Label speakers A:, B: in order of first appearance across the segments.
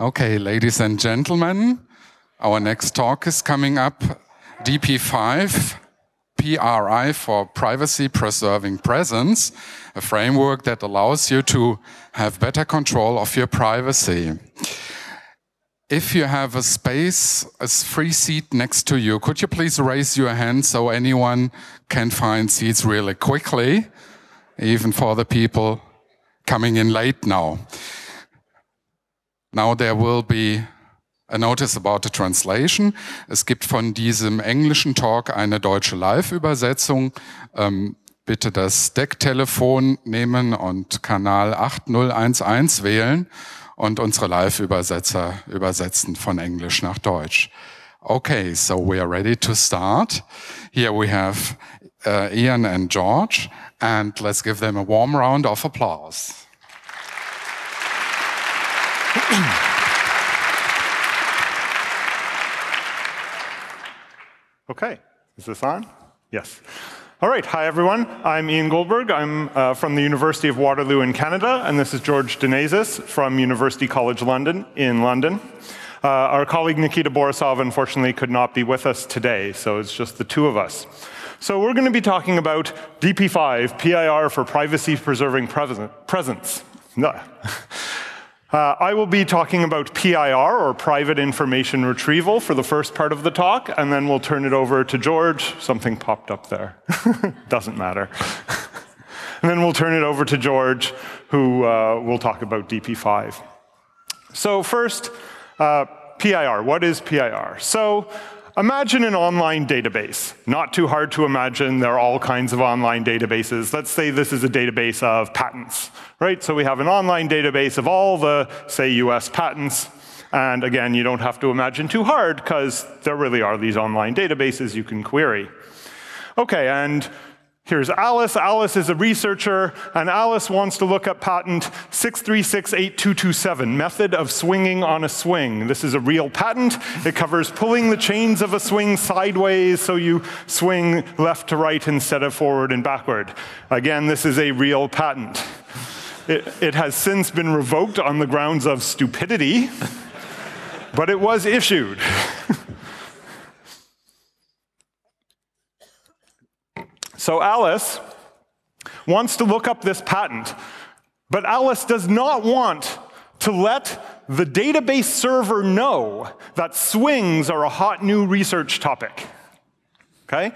A: Okay, ladies and gentlemen, our next talk is coming up. DP5, PIR for Privacy Preserving Presence, a framework that allows you to have better control of your privacy. If you have a space, a free seat next to you, could you please raise your hand so anyone can find seats really quickly, even for the people coming in late now. Now there will be a notice about the translation. Es gibt von diesem englischen Talk eine deutsche Live-Übersetzung. Ähm, bitte das DECT-Telefon nehmen und Kanal 8011 wählen und unsere Live-Übersetzer übersetzen von Englisch nach Deutsch. Okay, so we are ready to start. Here we have uh, Ian and George, and let's give them a warm round of applause.
B: okay, is this on? Yes. All right, hi everyone. I'm Ian Goldberg. I'm uh, from the University of Waterloo in Canada, and this is George Danezis from University College London in London. Uh, our colleague Nikita Borisov unfortunately could not be with us today, so it's just the two of us. So we're going to be talking about DP5, PIR for privacy preserving presence. Uh, I will be talking about PIR, or Private Information Retrieval, for the first part of the talk, and then we'll turn it over to George. Something popped up there. Doesn't matter. and then we'll turn it over to George, who uh, will talk about DP5. So first, uh, PIR. What is PIR? So Imagine an online database. Not too hard to imagine. There are all kinds of online databases. Let's say this is a database of patents, right? So we have an online database of all the, say, US patents. And again, you don't have to imagine too hard because there really are these online databases you can query. Okay, and Here's Alice. Alice is a researcher, and Alice wants to look up patent 6368227, method of swinging on a swing. This is a real patent. It covers pulling the chains of a swing sideways so you swing left to right instead of forward and backward. Again, this is a real patent. It, it has since been revoked on the grounds of stupidity, but it was issued. So Alice wants to look up this patent, but Alice does not want to let the database server know that swings are a hot new research topic. Okay?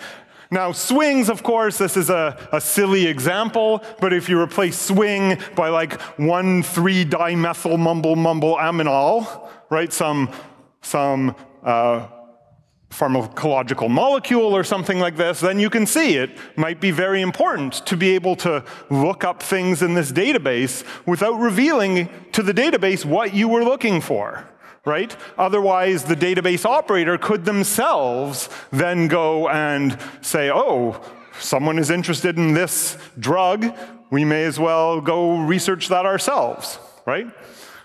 B: Now, swings, of course, this is a, a silly example, but if you replace swing by like 1, 3 dimethyl mumble mumble aminol, right, some, some uh, pharmacological molecule or something like this, then you can see it might be very important to be able to look up things in this database without revealing to the database what you were looking for. Right? Otherwise, the database operator could themselves then go and say, oh, someone is interested in this drug, we may as well go research that ourselves, right?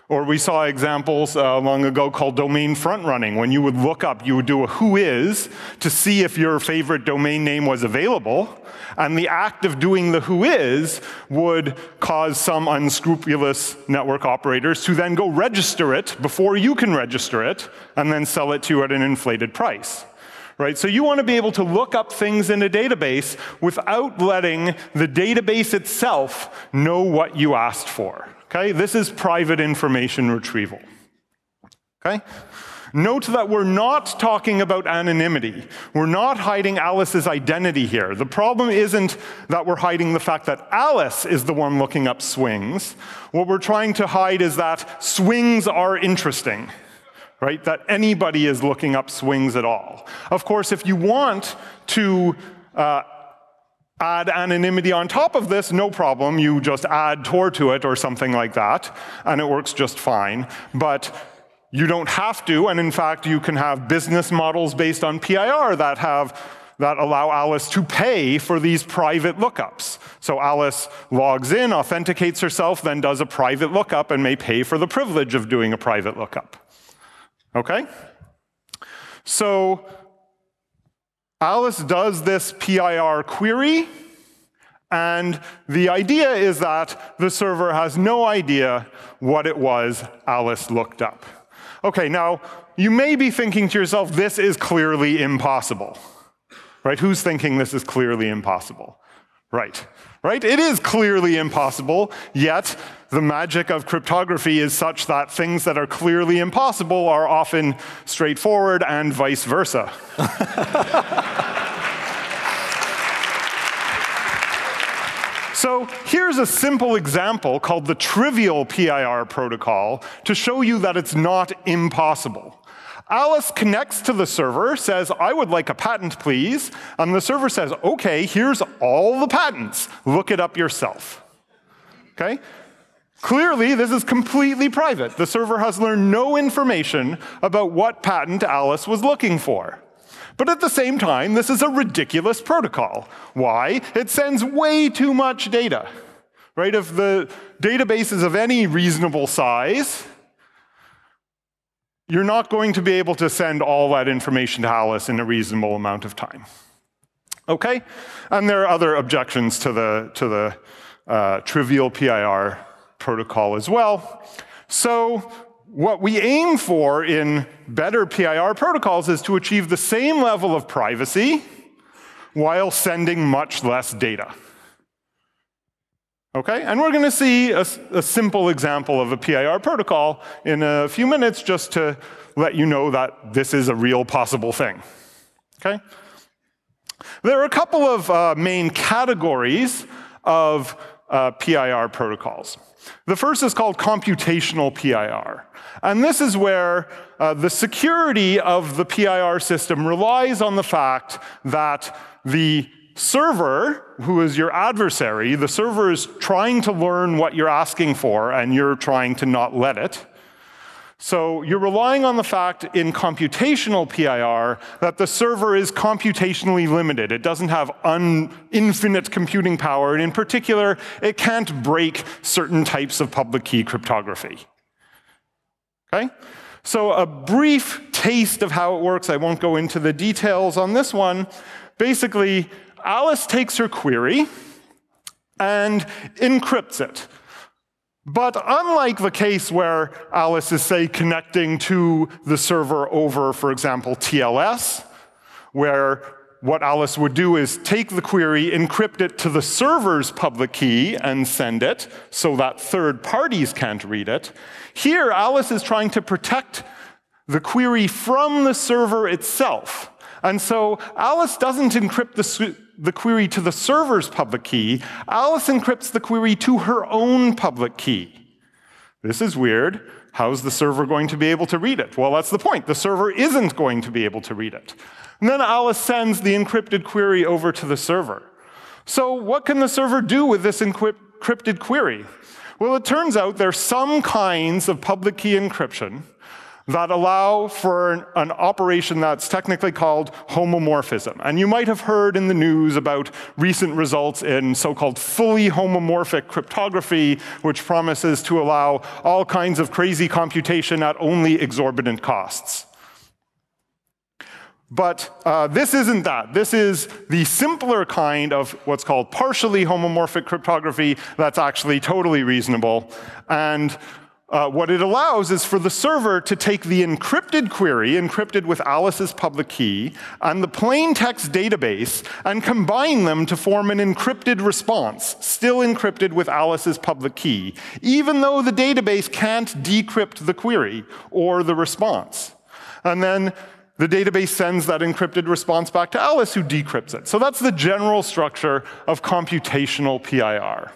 B: Or we saw examples uh, long ago called domain front running. When you would look up, you would do a WHOIS to see if your favorite domain name was available. And the act of doing the WHOIS would cause some unscrupulous network operators to then go register it before you can register it and then sell it to you at an inflated price. Right? So you want to be able to look up things in a database without letting the database itself know what you asked for. Okay, this is private information retrieval. Okay? Note that we're not talking about anonymity. We're not hiding Alice's identity here. The problem isn't that we're hiding the fact that Alice is the one looking up swings. What we're trying to hide is that swings are interesting, right? That anybody is looking up swings at all. Of course, if you want to uh, add anonymity on top of this, no problem. You just add Tor to it or something like that, and it works just fine. But you don't have to, and in fact, you can have business models based on PIR that have that allow Alice to pay for these private lookups. So Alice logs in, authenticates herself, then does a private lookup and may pay for the privilege of doing a private lookup. Okay? So Alice does this PIR query, and the idea is that the server has no idea what it was Alice looked up. Okay, now you may be thinking to yourself, this is clearly impossible. Right? Who's thinking this is clearly impossible? Right. Right? It is clearly impossible, yet the magic of cryptography is such that things that are clearly impossible are often straightforward and vice versa. So here's a simple example called the trivial PIR protocol to show you that it's not impossible. Alice connects to the server, says, I would like a patent, please. And the server says, OK, here's all the patents. Look it up yourself. OK? Clearly, this is completely private. The server has learned no information about what patent Alice was looking for. But at the same time, this is a ridiculous protocol. Why? It sends way too much data. Right? If the database is of any reasonable size, you're not going to be able to send all that information to Alice in a reasonable amount of time. Okay? And there are other objections to the, to the uh, trivial PIR protocol as well. So what we aim for in better PIR protocols is to achieve the same level of privacy while sending much less data. Okay, and we're going to see a, a, simple example of a PIR protocol in a few minutes just to let you know that this is a real possible thing. Okay? There are a couple of uh, main categories of uh, PIR protocols. The first is called computational PIR. And this is where uh, the security of the PIR system relies on the fact that the server, who is your adversary, the server is trying to learn what you're asking for, and you're trying to not let it. So you're relying on the fact in computational PIR that the server is computationally limited. It doesn't have infinite computing power, and in particular, it can't break certain types of public key cryptography. Okay? So a brief taste of how it works. I won't go into the details on this one. Basically, Alice takes her query and encrypts it. But unlike the case where Alice is, say, connecting to the server over, for example, TLS, where what Alice would do is take the query, encrypt it to the server's public key, and send it so that third parties can't read it. Here, Alice is trying to protect the query from the server itself. And so Alice doesn't encrypt the, the query to the server's public key, Alice encrypts the query to her own public key. This is weird. How's the server going to be able to read it? Well, that's the point. The server isn't going to be able to read it. And then Alice sends the encrypted query over to the server. So, what can the server do with this encrypted query? Well, it turns out there's some kinds of public key encryption that allow for an, an, operation that's technically called homomorphism. And you might have heard in the news about recent results in so called fully homomorphic cryptography, which promises to allow all kinds of crazy computation at only exorbitant costs. But uh, this isn't that. This is the simpler kind of what's called partially homomorphic cryptography that's actually totally reasonable. And uh, what it allows is for the server to take the encrypted query, encrypted with Alice's public key, and the plain text database, and combine them to form an encrypted response, still encrypted with Alice's public key, even though the database can't decrypt the query or the response. And then the database sends that encrypted response back to Alice, who decrypts it. So that's the general structure of computational PIR.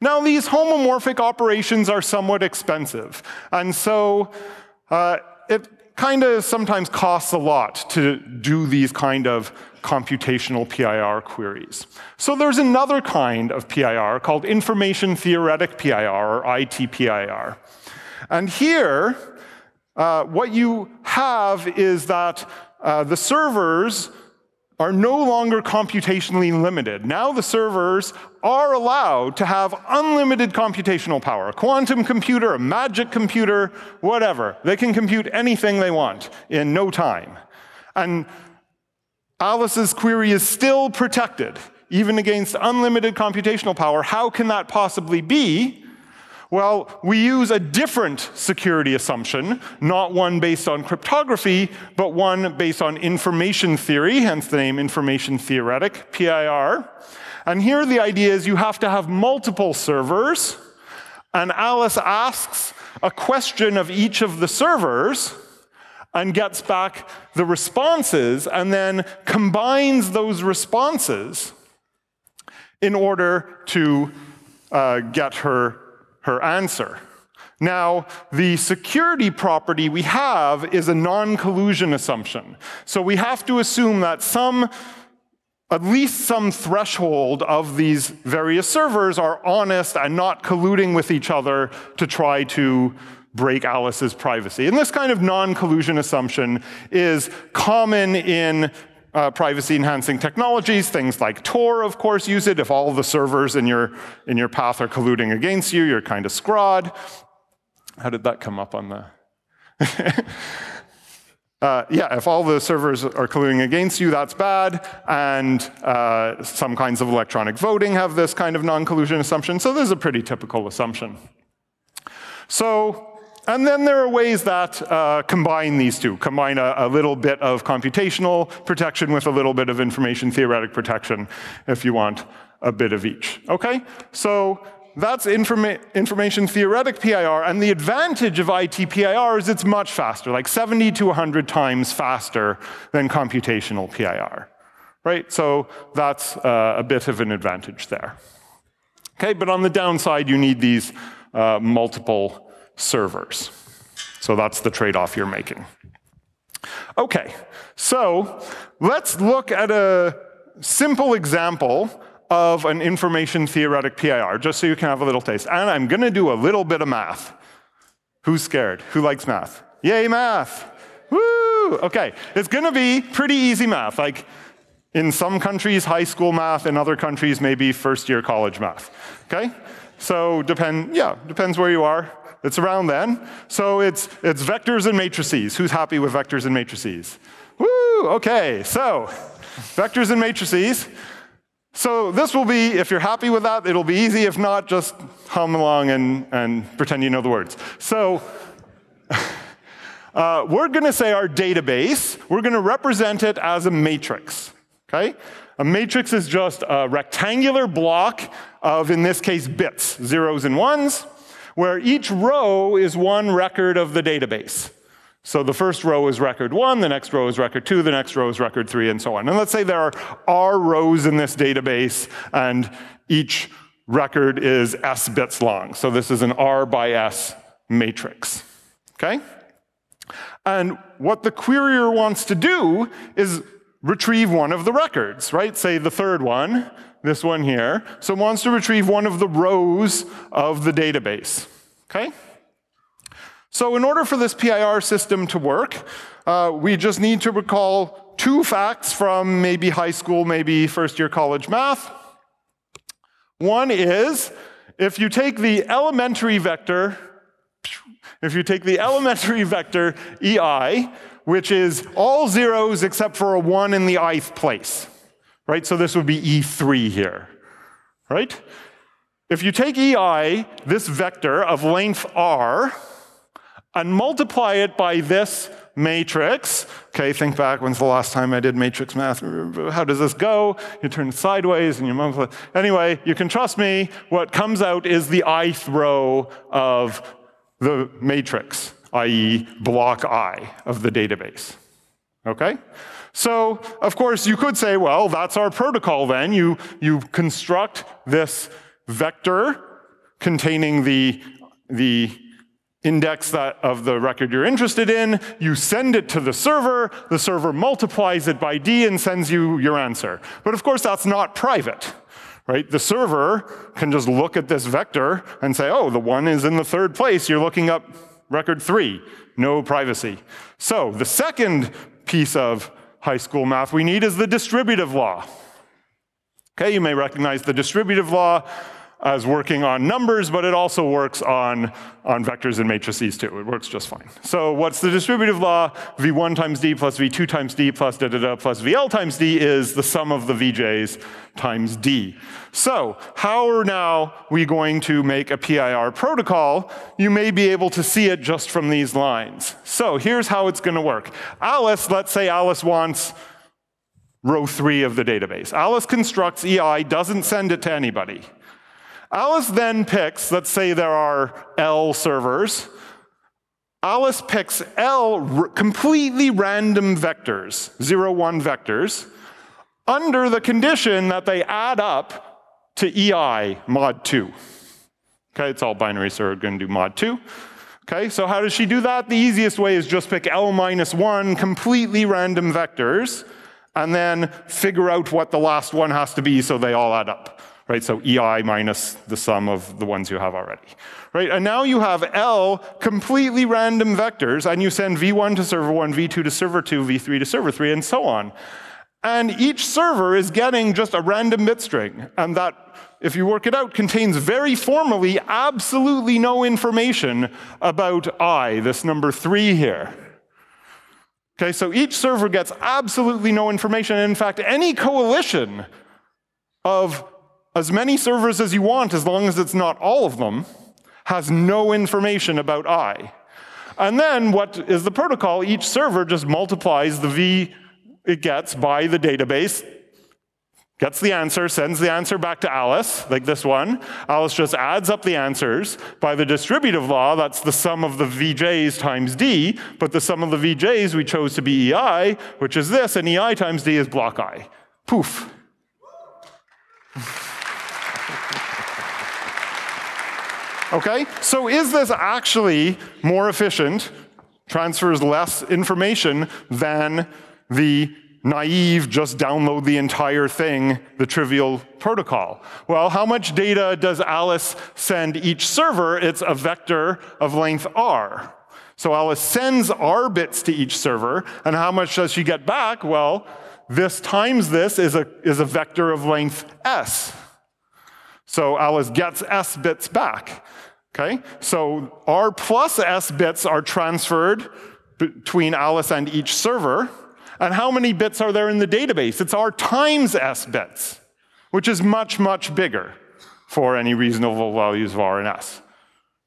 B: Now, these homomorphic operations are somewhat expensive, and so uh, it kind of sometimes costs a lot to do these kind of computational PIR queries. So there's another kind of PIR called information theoretic PIR, or ITPIR. And here, uh, what you have is that uh, the servers are no longer computationally limited. Now the servers are allowed to have unlimited computational power. A quantum computer, a magic computer, whatever. They can compute anything they want in no time. And Alice's query is still protected, even against unlimited computational power. How can that possibly be? Well, we use a different security assumption, not one based on cryptography, but one based on information theory, hence the name information theoretic, PIR. And here the idea is you have to have multiple servers, and Alice asks a question of each of the servers and gets back the responses and then combines those responses in order to uh, get her her answer. Now, the security property we have is a non collusion assumption. So we have to assume that some, at least some threshold of these various servers are honest and not colluding with each other to try to break Alice's privacy. And this kind of non collusion assumption is common in uh, privacy enhancing technologies. Things like Tor, of course, use it. If all the servers in your, in your path are colluding against you, you're kind of scrod. How did that come up on the? uh, yeah, if all the servers are colluding against you, that's bad. And uh, some kinds of electronic voting have this kind of non collusion assumption. So this is a pretty typical assumption. So and then there are ways that uh, combine these two, combine a, a, little bit of computational protection with a little bit of information theoretic protection, if you want a bit of each. Okay? So that's informa information theoretic PIR, and the advantage of IT PIR is it's much faster, like 70 to 100 times faster than computational PIR. Right? So that's uh, a bit of an advantage there. Okay, but on the downside, you need these uh, multiple servers. So that's the trade off you're making. Okay, so let's look at a simple example of an information theoretic PIR, just so you can have a little taste. And I'm going to do a little bit of math. Who's scared? Who likes math? Yay, math! Woo! Okay, it's going to be pretty easy math. Like in some countries, high school math, in other countries, maybe first year college math. Okay? So depend, yeah, depends where you are. It's around then. So it's, it's vectors and matrices. Who's happy with vectors and matrices? Woo, okay. So vectors and matrices. So this will be, if you're happy with that, it'll be easy. If not, just hum along and, and pretend you know the words. So uh, we're going to say our database, we're going to represent it as a matrix. Okay? A matrix is just a rectangular block of, in this case, bits, zeros and ones where each row is one record of the database. So the first row is record one, the next row is record two, the next row is record three, and so on. And let's say there are R rows in this database, and each record is S bits long. So this is an R by S matrix. Okay? And what the querier wants to do is retrieve one of the records, right? Say the third one, this one here. So it wants to retrieve one of the rows of the database. Okay? So in order for this PIR system to work, uh, we just need to recall two facts from maybe high school, maybe first year college math. One is if you take the elementary vector, if you take the elementary vector EI, which is all zeros except for a one in the ith place, right? So this would be E3 here, right? If you take EI, this vector of length R, and multiply it by this matrix. Okay, think back, when's the last time I did matrix math? How does this go? You turn it sideways and you multiply. Anyway, you can trust me, what comes out is the ith row of the matrix, i.e., block I of the database. Okay? So, of course, you could say, well, that's our protocol then. You, you construct this vector containing the, the index that, of the record you're interested in. You send it to the server. The server multiplies it by D and sends you your answer. But of course, that's not private. Right? The server can just look at this vector and say, oh, the one is in the third place. You're looking up record three. No privacy. So the second piece of high school math we need is the distributive law. Okay, you may recognize the distributive law. As working on numbers, but it also works on, on vectors and matrices too. It works just fine. So what's the distributive law? V1 times D plus V2 times D plus da da da plus VL times D is the sum of the VJs times D. So how are now we going to make a PIR protocol? You may be able to see it just from these lines. So here's how it's going to work. Alice, let's say Alice wants row three of the database. Alice constructs EI, doesn't send it to anybody. Alice then picks, let's say there are L servers. Alice picks L completely random vectors, 0, 1 vectors, under the condition that they add up to EI mod 2. Okay, it's all binary, so we're going to do mod 2. Okay, so how does she do that? The easiest way is just pick L minus 1 completely random vectors and then figure out what the last one has to be so they all add up right? So EI minus the sum of the ones you have already, right? And now you have L completely random vectors, and you send V1 to server 1, V2 to server 2, V3 to server 3, and so on. And each server is getting just a random bit string, and that, if you work it out, contains very formally absolutely no information about I, this number 3 here. Okay, so each server gets absolutely no information. In fact, any coalition of as many servers as you want, as long as it's not all of them, has no information about I. And then what is the protocol? Each server just multiplies the V it gets by the database, gets the answer, sends the answer back to Alice, like this one. Alice just adds up the answers. By the distributive law, that's the sum of the VJs times D, but the sum of the VJs we chose to be EI, which is this, and EI times D is block I. Poof. Okay? So is this actually more efficient, transfers less information than the naive, just download the entire thing, the trivial protocol? Well, how much data does Alice send each server? It's a vector of length r. So Alice sends r bits to each server, and how much does she get back? Well, this times this is a, is a vector of length s. So Alice gets s bits back. Okay? So R plus S bits are transferred between Alice and each server. And how many bits are there in the database? It's R times S bits, which is much, much bigger for any reasonable values of R and S.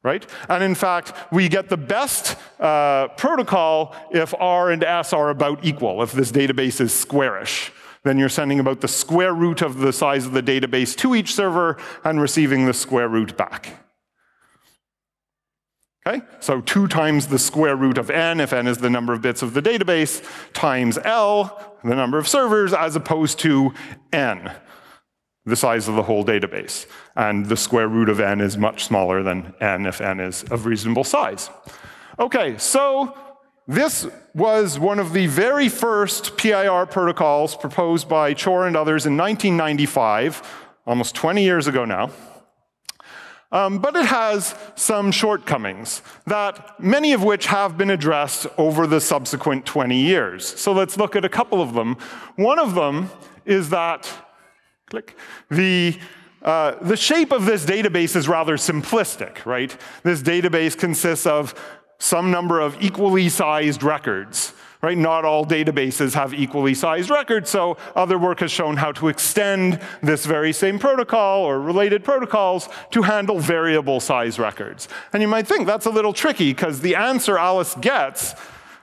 B: Right? And in fact, we get the best uh, protocol if R and S are about equal, if this database is squarish. Then you're sending about the square root of the size of the database to each server and receiving the square root back. Okay? So 2 times the square root of n, if n is the number of bits of the database, times L, the number of servers, as opposed to n, the size of the whole database. And the square root of n is much smaller than n if n is of reasonable size. Okay, so this was one of the very first PIR protocols proposed by Chor and others in 1995, almost 20 years ago now. Um, but it has some shortcomings, that many of which have been addressed over the subsequent 20 years. So let's look at a couple of them. One of them is that, click, the uh, the shape of this database is rather simplistic, right? This database consists of some number of equally sized records right? Not all databases have equally sized records, so other work has shown how to extend this very same protocol or related protocols to handle variable size records. And you might think that's a little tricky because the answer Alice gets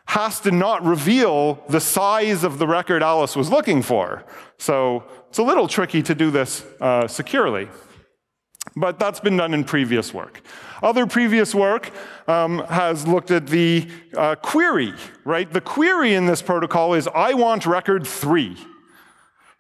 B: has to not reveal the size of the record Alice was looking for. So it's a little tricky to do this uh, securely. But that's been done in previous work. Other previous work um, has looked at the uh, query, right? The query in this protocol is I want record three.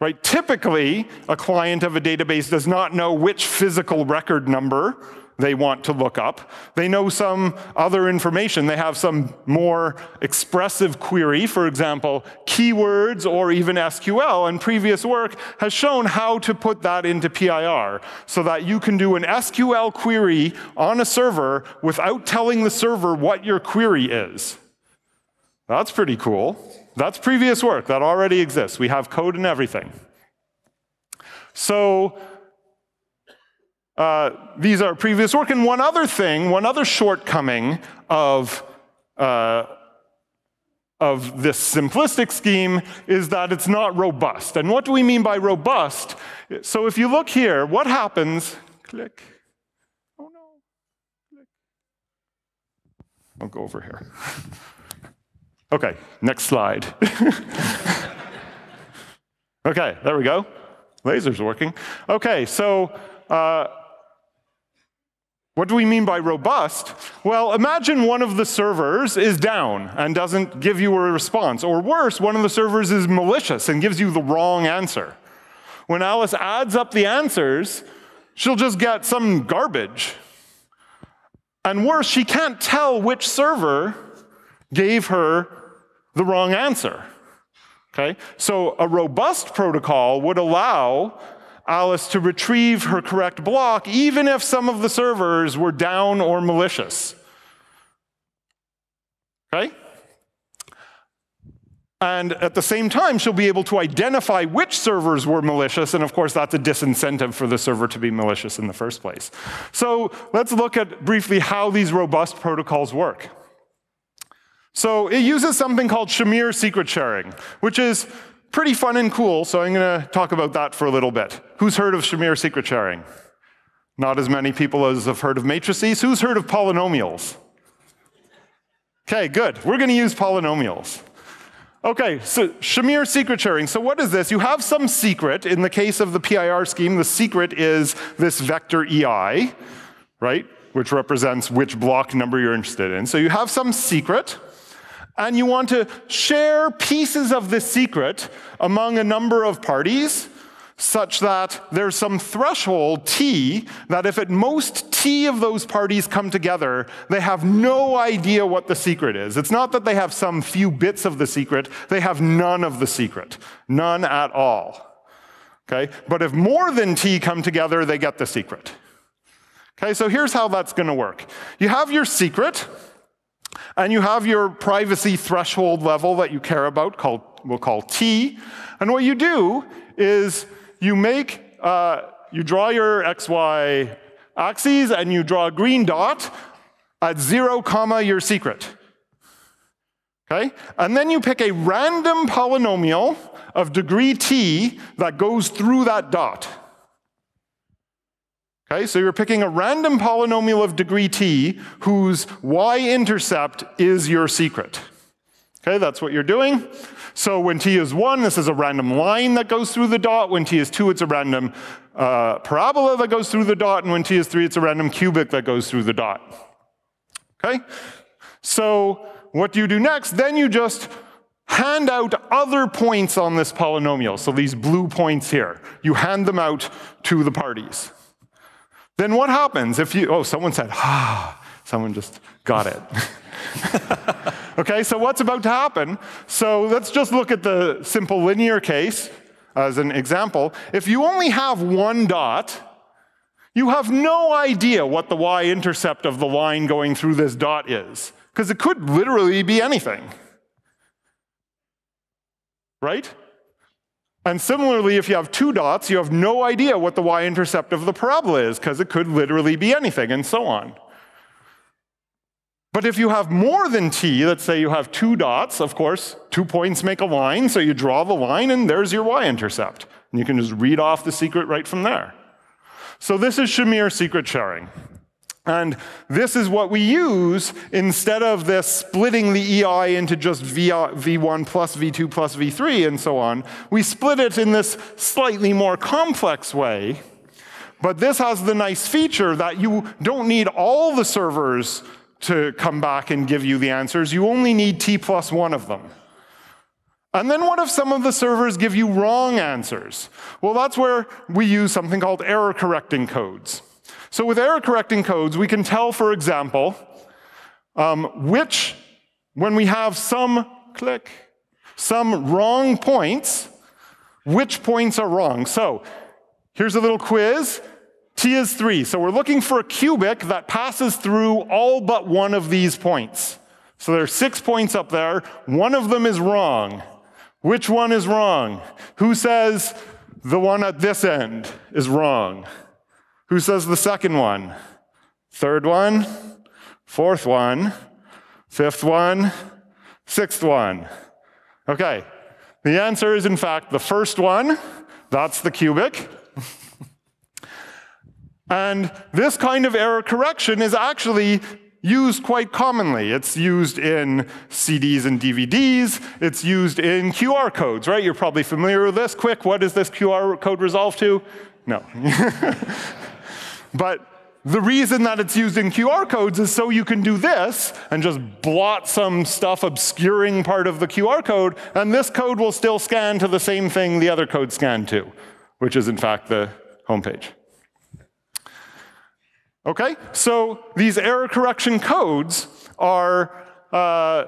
B: Right? Typically, a client of a database does not know which physical record number they want to look up. They know some other information. They have some more expressive query, for example, keywords or even SQL, and previous work has shown how to put that into PIR so that you can do an SQL query on a server without telling the server what your query is. That's pretty cool. That's previous work that already exists. We have code and everything. So uh, these are previous work. And one other thing, one other shortcoming of, uh, of this simplistic scheme is that it's not robust. And what do we mean by robust? So if you look here, what happens? Click. Oh no. Click. I'll go over here. okay, next slide. okay, there we go. Laser's working. Okay, so uh, what do we mean by robust? Well, imagine one of the servers is down and doesn't give you a response. Or worse, one of the servers is malicious and gives you the wrong answer. When Alice adds up the answers, she'll just get some garbage. And worse, she can't tell which server gave her the wrong answer. Okay? So a robust protocol would allow Alice to retrieve her correct block, even if some of the servers were down or malicious. Okay? And at the same time, she'll be able to identify which servers were malicious, and of course, that's a disincentive for the server to be malicious in the first place. So let's look at briefly how these robust protocols work. So it uses something called Shamir secret sharing, which is pretty fun and cool, so I'm going to talk about that for a little bit. Who's heard of Shamir secret sharing? Not as many people as have heard of matrices. Who's heard of polynomials? Okay, good. We're going to use polynomials. Okay, so Shamir secret sharing. So what is this? You have some secret. In the case of the PIR scheme, the secret is this vector EI, right? Which represents which block number you're interested in. So you have some secret and you want to share pieces of this secret among a number of parties such that there's some threshold t that if at most t of those parties come together, they have no idea what the secret is. It's not that they have some few bits of the secret, they have none of the secret, none at all. Okay? But if more than t come together, they get the secret. Okay, so here's how that's going to work. You have your secret, and you have your privacy threshold level that you care about, called, we'll call T. And what you do is you make, uh, you draw your XY axes and you draw a green dot at zero comma your secret. Okay? And then you pick a random polynomial of degree t that goes through that dot. Okay, so you're picking a random polynomial of degree t whose y-intercept is your secret. Okay, that's what you're doing. So when t is 1, this is a random line that goes through the dot. When t is 2, it's a random uh, parabola that goes through the dot. And when t is 3, it's a random cubic that goes through the dot. Okay? So what do you do next? Then you just hand out other points on this polynomial. So these blue points here, you hand them out to the parties. Then what happens if you, oh, someone said, ah, someone just got it. okay, so what's about to happen? So let's just look at the simple linear case as an example. If you only have one dot, you have no idea what the y-intercept of the line going through this dot is, because it could literally be anything. Right? And similarly, if you have two dots, you have no idea what the y-intercept of the parabola is, because it could literally be anything, and so on. But if you have more than t, let's say you have two dots, of course, two points make a line, so you draw the line, and there's your y-intercept. And you can just read off the secret right from there. So this is Shamir secret sharing. And this is what we use instead of this splitting the EI into just V1 plus V2 plus V3 and so on. We split it in this slightly more complex way. But this has the nice feature that you don't need all the servers to come back and give you the answers. You only need T plus one of them. And then what if some of the servers give you wrong answers? Well, that's where we use something called error correcting codes. So with error correcting codes, we can tell, for example, um, which, when we have some, click, some wrong points, which points are wrong. So here's a little quiz. T is 3. So we're looking for a cubic that passes through all but one of these points. So there are six points up there. One of them is wrong. Which one is wrong? Who says the one at this end is wrong? Who says the second one? Third one? Fourth one? Fifth one? Sixth one? Okay. The answer is, in fact, the first one. That's the cubic. and this kind of error correction is actually used quite commonly. It's used in CDs and DVDs. It's used in QR codes, right? You're probably familiar with this. Quick, what does this QR code resolve to? No. but the reason that it's used in QR codes is so you can do this and just blot some stuff obscuring part of the QR code, and this code will still scan to the same thing the other code scanned to, which is in fact the homepage. Okay, so these error correction codes are uh,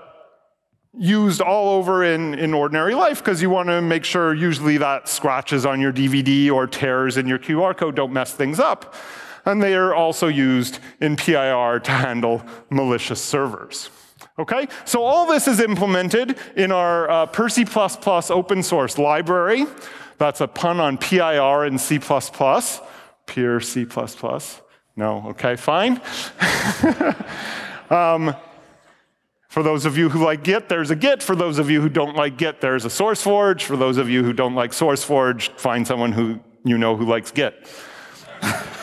B: used all over in, in ordinary life because you want to make sure usually that scratches on your DVD or tears in your QR code don't mess things up. And they are also used in PIR to handle malicious servers. Okay, so all this is implemented in our uh, Percy++ open source library. That's a pun on PIR and C++, pure C++. No? Okay, fine. um, for those of you who like Git, there's a Git. For those of you who don't like Git, there's a SourceForge. For those of you who don't like SourceForge, find someone who you know who likes Git.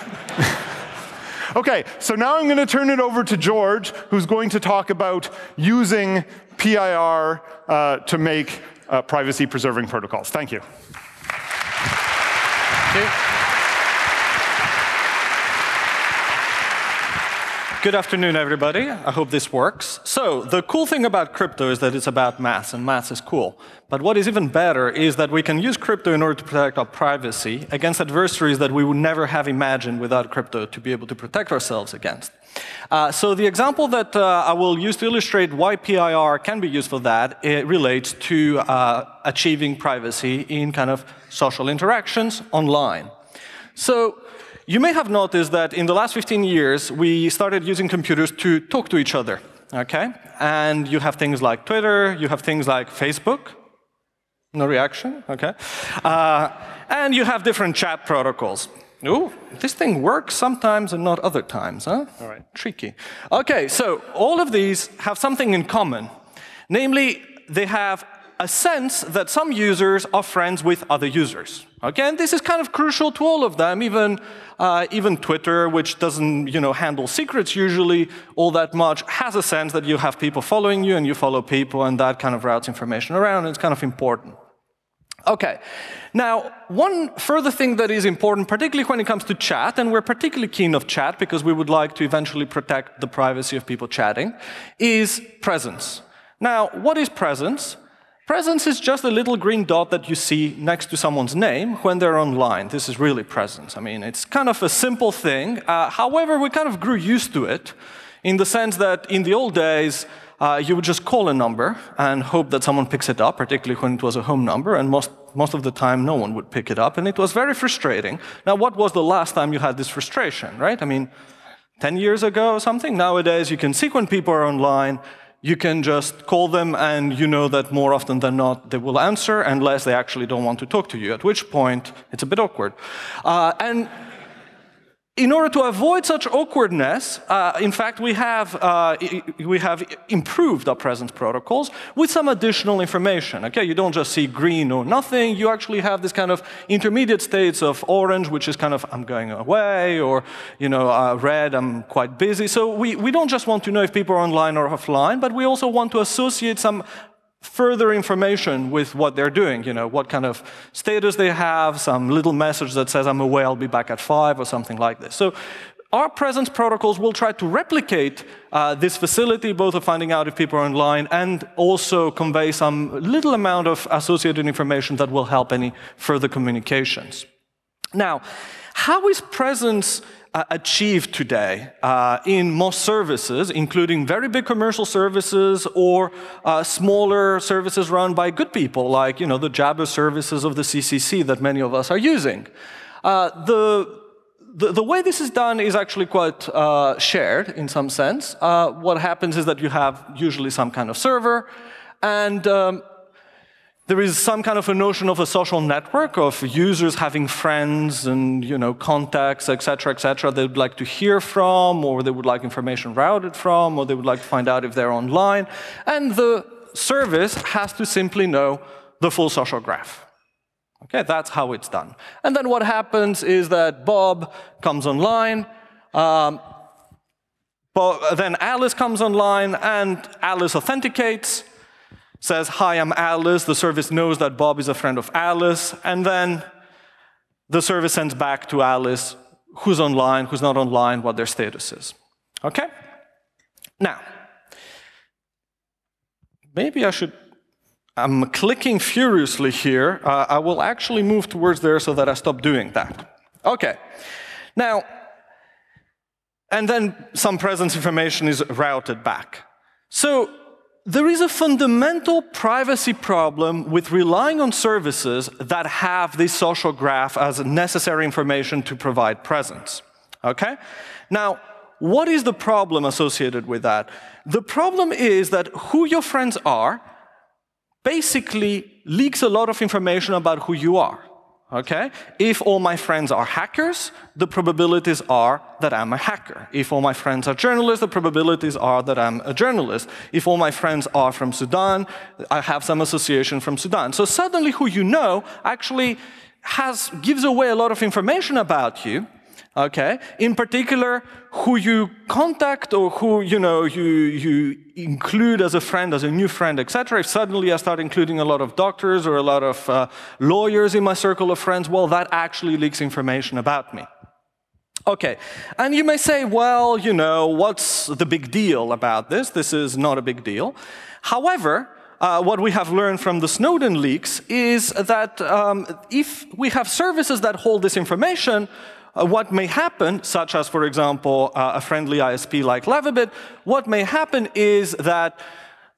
B: okay, so now I'm going to turn it over to George, who's going to talk about using PIR uh, to make uh, privacy preserving protocols. Thank you.
C: Thank you. Good afternoon, everybody. I hope this works. So, the cool thing about crypto is that it's about math, and math is cool. But what is even better is that we can use crypto in order to protect our privacy against adversaries that we would never have imagined without crypto to be able to protect ourselves against. Uh, so, the example that uh, I will use to illustrate why PIR can be used for that it relates to uh, achieving privacy in kind of social interactions online. So, you may have noticed that in the last 15 years, we started using computers to talk to each other, okay? And you have things like Twitter, you have things like Facebook. No reaction, okay? Uh, and you have different chat protocols. Ooh, this thing works sometimes and not other times, huh? All right, tricky. Okay, so all of these have something in common. Namely, they have a sense that some users are friends with other users. Okay, and this is kind of crucial to all of them, even, uh, even Twitter, which doesn't you know, handle secrets usually all that much, has a sense that you have people following you and you follow people, and that kind of routes information around, it's kind of important. Okay, now, one further thing that is important, particularly when it comes to chat, and we're particularly keen of chat because we would like to eventually protect the privacy of people chatting, is presence. Now, what is presence? Presence is just a little green dot that you see next to someone's name when they're online. This is really presence. I mean, it's kind of a simple thing. Uh, however, we kind of grew used to it in the sense that in the old days, uh, you would just call a number and hope that someone picks it up, particularly when it was a home number, and most, most of the time no one would pick it up, and it was very frustrating. Now, what was the last time you had this frustration, right? I mean, 10 years ago or something? Nowadays, you can see when people are online, you can just call them and you know that more often than not they will answer unless they actually don't want to talk to you, at which point it's a bit awkward. Uh, and in order to avoid such awkwardness, uh, in fact, we have, uh, we have improved our presence protocols with some additional information. Okay, you don't just see green or nothing. You actually have this kind of intermediate states of orange, which is kind of I'm going away, or you know, uh, red, I'm quite busy. So we, we don't just want to know if people are online or offline, but we also want to associate some further information with what they're doing, you know, what kind of status they have, some little message that says, I'm away, I'll be back at five, or something like this. So our presence protocols will try to replicate uh, this facility, both of finding out if people are online and also convey some little amount of associated information that will help any further communications. Now, how is presence uh, achieved today uh, in most services, including very big commercial services or uh, smaller services run by good people, like you know, the Jabber services of the CCC that many of us are using. Uh, the, the, the, way this is done is actually quite uh, shared in some sense. Uh, what happens is that you have usually some kind of server, and um, there is some kind of a notion of a social network of users having friends and you know contacts, etc., etc. They would like to hear from, or they would like information routed from, or they would like to find out if they're online. And the service has to simply know the full social graph. Okay, that's how it's done. And then what happens is that Bob comes online, um, but then Alice comes online, and Alice authenticates, says, Hi, I'm Alice. The service knows that Bob is a friend of Alice, and then the service sends back to Alice who's online, who's not online, what their status is. Okay? Now, maybe I should I'm clicking furiously here. Uh, I will actually move towards there so that I stop doing that. Okay. Now, and then some presence information is routed back. So there is a fundamental privacy problem with relying on services that have this social graph as necessary information to provide presence. Okay? Now, what is the problem associated with that? The problem is that who your friends are basically leaks a lot of information about who you are. Okay? If all my friends are hackers, the probabilities are that I'm a hacker. If all my friends are journalists, the probabilities are that I'm a journalist. If all my friends are from Sudan, I have some association from Sudan. So suddenly who you know actually has, gives away a lot of information about you okay? In particular, who you contact or who you know you, you include as a friend, as a new friend, etc. If suddenly I start including a lot of doctors or a lot of uh, lawyers in my circle of friends, well, that actually leaks information about me. Okay, and you may say, well, you know, what's the big deal about this? This is not a big deal. However, uh, what we have learned from the Snowden leaks is that um, if we have services that hold this information, uh, what may happen, such as, for example, uh, a friendly ISP like Lavabit, what may happen is that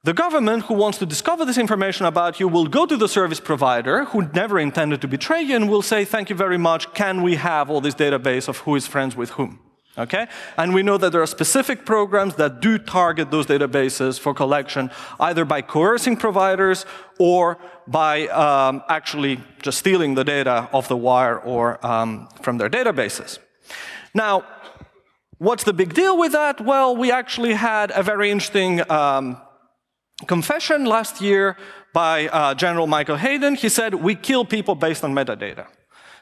C: the government who wants to discover this information about you will go to the service provider who never intended to betray you and will say, Thank you very much. Can we have all this database of who is friends with whom? Okay? And we know that there are specific programs that do target those databases for collection, either by coercing providers or by um, actually just stealing the data off the wire or um, from their databases. Now, what's the big deal with that? Well, we actually had a very interesting um, confession last year by uh, General Michael Hayden. He said, We kill people based on metadata.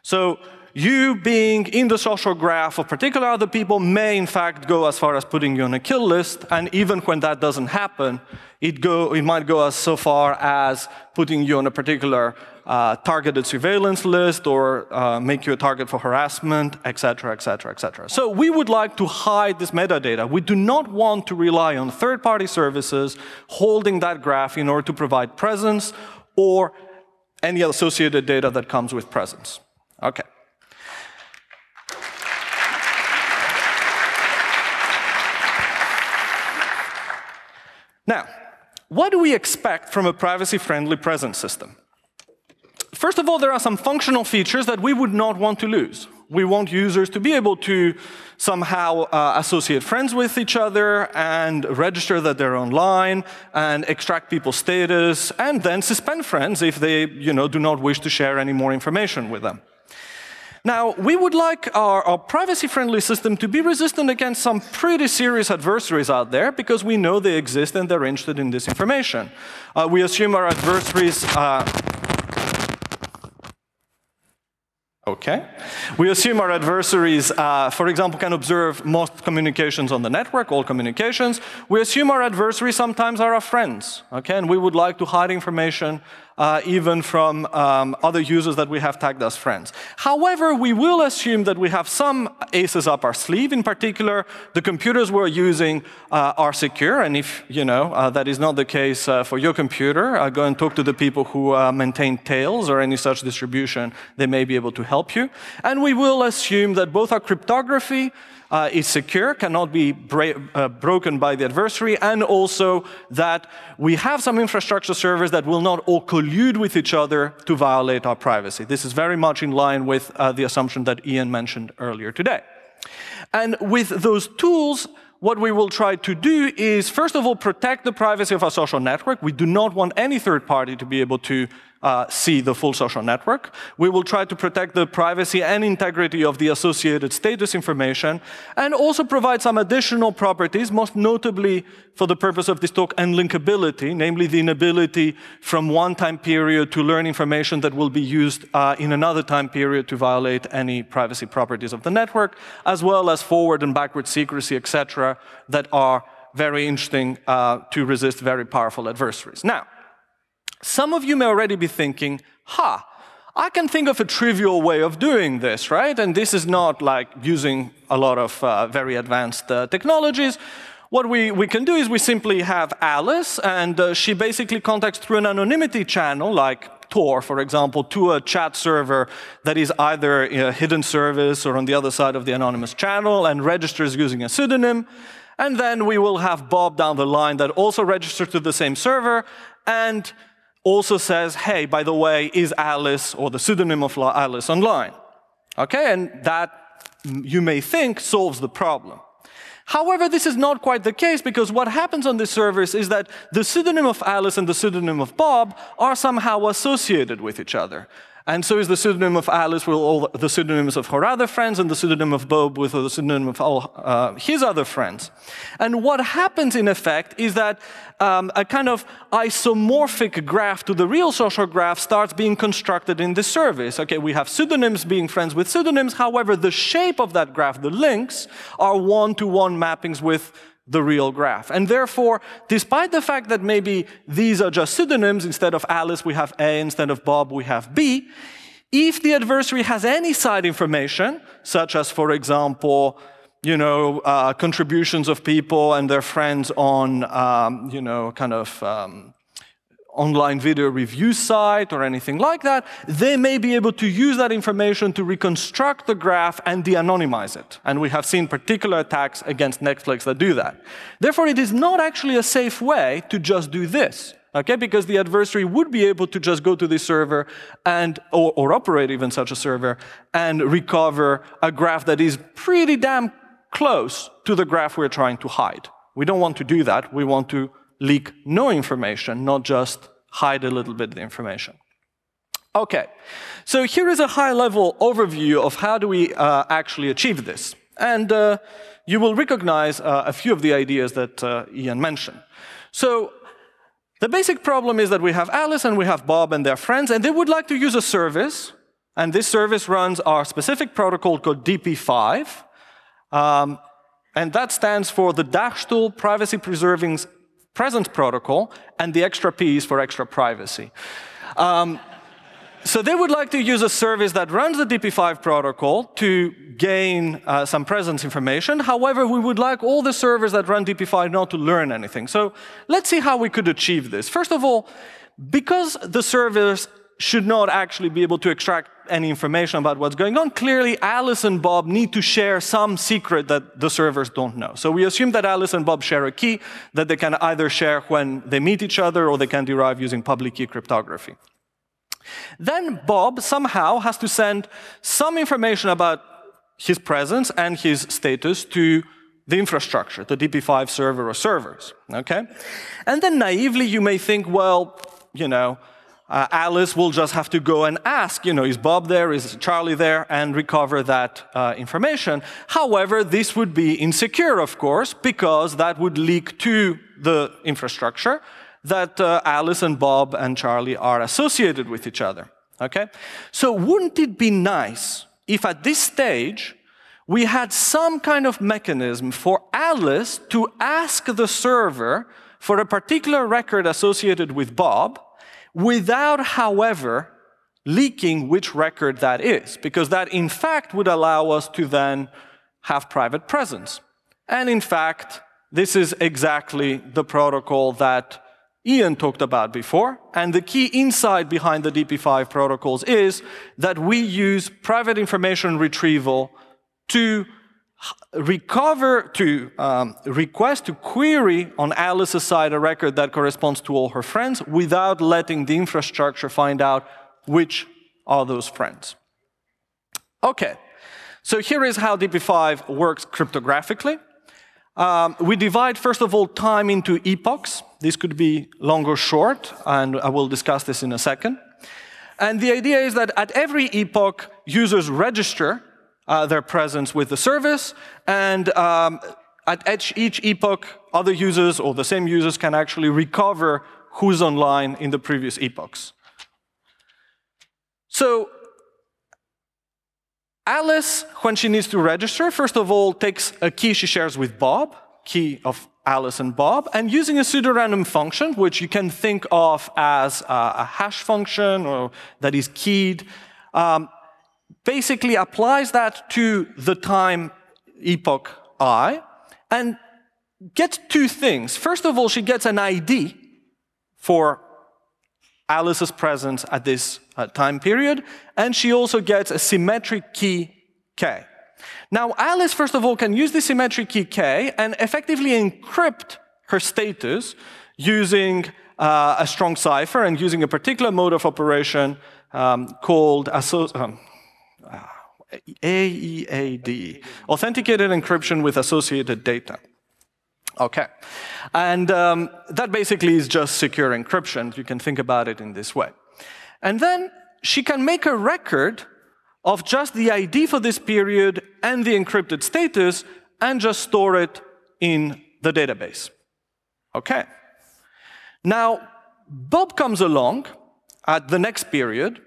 C: So you being in the social graph of particular other people may in fact go as far as putting you on a kill list, and even when that doesn't happen, it, go, it might go as so far as putting you on a particular uh, targeted surveillance list or uh, make you a target for harassment, etc., etc., etc. So we would like to hide this metadata. We do not want to rely on third-party services holding that graph in order to provide presence or any associated data that comes with presence. Okay. Now, what do we expect from a privacy-friendly presence system? First of all, there are some functional features that we would not want to lose. We want users to be able to somehow uh, associate friends with each other and register that they're online and extract people's status and then suspend friends if they you know, do not wish to share any more information with them. Now, we would like our, our privacy-friendly system to be resistant against some pretty serious adversaries out there because we know they exist and they're interested in this information. Uh, we assume our adversaries uh, Okay. We assume our adversaries, uh, for example, can observe most communications on the network, all communications. We assume our adversaries sometimes are our friends, okay? And we would like to hide information uh, even from um, other users that we have tagged as friends. However, we will assume that we have some aces up our sleeve. In particular, the computers we're using uh, are secure, and if you know uh, that is not the case uh, for your computer, uh, go and talk to the people who uh, maintain Tails or any such distribution. They may be able to help you. And we will assume that both our cryptography uh, is secure, cannot be uh, broken by the adversary, and also that we have some infrastructure servers that will not all collude with each other to violate our privacy. This is very much in line with uh, the assumption that Ian mentioned earlier today. And with those tools, what we will try to do is, first of all, protect the privacy of our social network. We do not want any third party to be able to uh, see the full social network. We will try to protect the privacy and integrity of the associated status information and also provide some additional properties, most notably for the purpose of this talk, unlinkability, namely the inability from one time period to learn information that will be used uh, in another time period to violate any privacy properties of the network, as well as forward and backward secrecy, etc., that are very interesting uh, to resist very powerful adversaries. Now, some of you may already be thinking, ha, I can think of a trivial way of doing this, right? And this is not like using a lot of uh, very advanced uh, technologies. What we, we can do is we simply have Alice, and uh, she basically contacts through an anonymity channel, like Tor, for example, to a chat server that is either a hidden service or on the other side of the anonymous channel, and registers using a pseudonym. And then we will have Bob down the line that also registers to the same server, and also says, hey, by the way, is Alice or the pseudonym of Alice online? Okay, and that you may think solves the problem. However, this is not quite the case because what happens on this service is that the pseudonym of Alice and the pseudonym of Bob are somehow associated with each other. And so is the pseudonym of Alice with all the pseudonyms of her other friends, and the pseudonym of Bob with the pseudonym of all uh, his other friends. And what happens in effect is that um, a kind of isomorphic graph to the real social graph starts being constructed in the service. Okay, we have pseudonyms being friends with pseudonyms. However, the shape of that graph, the links, are one-to-one -one mappings with the real graph. And therefore, despite the fact that maybe these are just pseudonyms, instead of Alice we have A, instead of Bob we have B, if the adversary has any side information, such as, for example, you know, uh, contributions of people and their friends on, um, you know, kind of um, online video review site or anything like that, they may be able to use that information to reconstruct the graph and de-anonymize it. And we have seen particular attacks against Netflix that do that. Therefore, it is not actually a safe way to just do this. Okay, because the adversary would be able to just go to the server and, or, or operate even such a server, and recover a graph that is pretty damn close to the graph we're trying to hide. We don't want to do that. We want to leak no information, not just hide a little bit of the information. Okay, so here is a high-level overview of how do we uh, actually achieve this. And uh, you will recognize uh, a few of the ideas that uh, Ian mentioned. So the basic problem is that we have Alice and we have Bob and their friends, and they would like to use a service, and this service runs our specific protocol called DP5, um, and that stands for the Dagstuhl Privacy Preserving presence protocol, and the extra P for extra privacy. Um, so they would like to use a service that runs the DP5 protocol to gain uh, some presence information. However, we would like all the servers that run DP5 not to learn anything. So let's see how we could achieve this. First of all, because the servers should not actually be able to extract any information about what's going on. Clearly, Alice and Bob need to share some secret that the servers don't know. So we assume that Alice and Bob share a key that they can either share when they meet each other or they can derive using public key cryptography. Then Bob somehow has to send some information about his presence and his status to the infrastructure, the DP5 server or servers, okay? And then naively you may think, well, you know, uh, Alice will just have to go and ask, you know, is Bob there, is Charlie there, and recover that uh, information. However, this would be insecure, of course, because that would leak to the infrastructure that uh, Alice and Bob and Charlie are associated with each other. Okay? So wouldn't it be nice if at this stage we had some kind of mechanism for Alice to ask the server for a particular record associated with Bob, without, however, leaking which record that is, because that in fact would allow us to then have private presence. And in fact, this is exactly the protocol that Ian talked about before. And the key insight behind the DP5 protocols is that we use private information retrieval to recover, to um, request to query on Alice's side a record that corresponds to all her friends without letting the infrastructure find out which are those friends. Okay, so here is how DP5 works cryptographically. Um, we divide, first of all, time into epochs. This could be long or short, and I will discuss this in a second. And the idea is that at every epoch, users register uh, their presence with the service, and um, at each, each epoch, other users or the same users can actually recover who's online in the previous epochs. So Alice, when she needs to register, first of all takes a key she shares with Bob, key of Alice and Bob, and using a pseudorandom function, which you can think of as a hash function or that is keyed, um, basically applies that to the time epoch i and gets two things. First of all, she gets an ID for Alice's presence at this uh, time period, and she also gets a symmetric key k. Now, Alice, first of all, can use the symmetric key k and effectively encrypt her status using uh, a strong cipher and using a particular mode of operation um, called um, AEAD, authenticated encryption with associated data. Okay. And um, that basically is just secure encryption. You can think about it in this way. And then she can make a record of just the ID for this period and the encrypted status and just store it in the database. Okay. Now, Bob comes along at the next period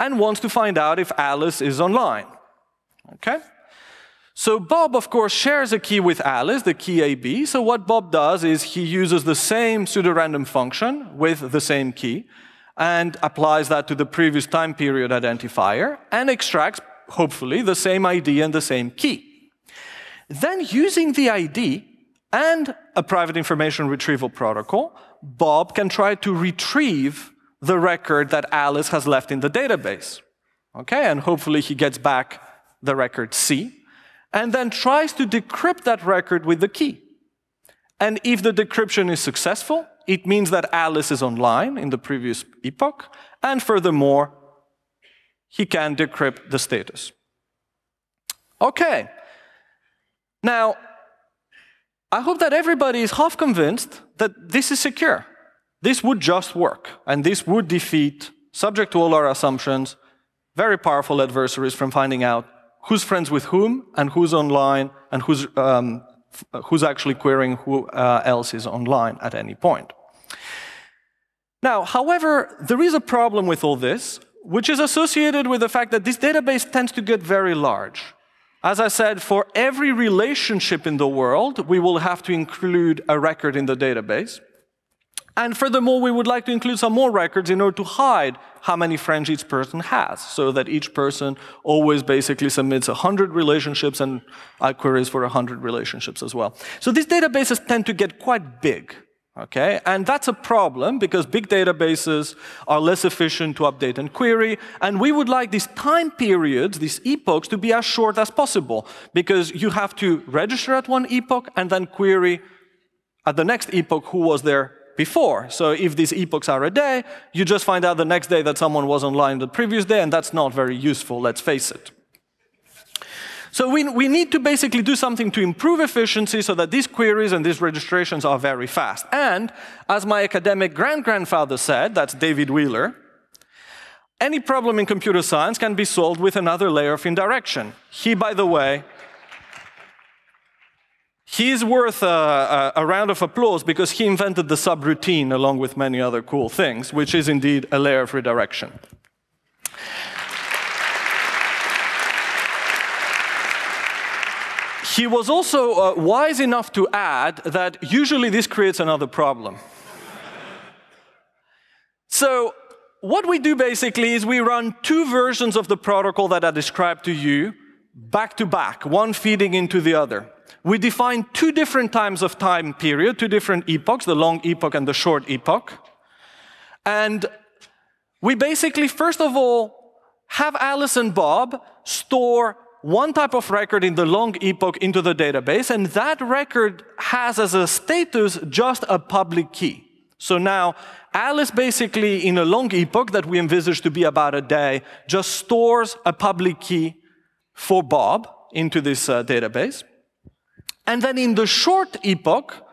C: and wants to find out if Alice is online. Okay? So Bob, of course, shares a key with Alice, the key AB. So what Bob does is he uses the same pseudorandom function with the same key and applies that to the previous time period identifier and extracts, hopefully, the same ID and the same key. Then using the ID and a private information retrieval protocol, Bob can try to retrieve the record that Alice has left in the database. Okay, and hopefully he gets back the record C, and then tries to decrypt that record with the key. And if the decryption is successful, it means that Alice is online in the previous epoch, and furthermore, he can decrypt the status. Okay. Now, I hope that everybody is half convinced that this is secure. This would just work, and this would defeat, subject to all our assumptions, very powerful adversaries from finding out who's friends with whom, and who's online, and who's, um, who's actually querying who uh, else is online at any point. Now, however, there is a problem with all this, which is associated with the fact that this database tends to get very large. As I said, for every relationship in the world, we will have to include a record in the database. And furthermore, we would like to include some more records in order to hide how many friends each person has, so that each person always basically submits 100 relationships and uh, queries for 100 relationships as well. So these databases tend to get quite big. Okay, and that's a problem because big databases are less efficient to update and query, and we would like these time periods, these epochs, to be as short as possible because you have to register at one epoch and then query at the next epoch who was there before. So if these epochs are a day, you just find out the next day that someone was online the previous day, and that's not very useful, let's face it. So we, we need to basically do something to improve efficiency so that these queries and these registrations are very fast. And as my academic grand-grandfather said, that's David Wheeler, any problem in computer science can be solved with another layer of indirection. He, by the way, He's worth a, a, a, round of applause because he invented the subroutine along with many other cool things, which is indeed a layer of redirection. He was also uh, wise enough to add that usually this creates another problem. so, what we do basically is we run two versions of the protocol that I described to you back to back, one feeding into the other we define two different times of time period, two different epochs, the long epoch and the short epoch. And we basically, first of all, have Alice and Bob store one type of record in the long epoch into the database, and that record has as a status just a public key. So now, Alice basically, in a long epoch that we envisage to be about a day, just stores a public key for Bob into this uh, database. And then in the short epoch,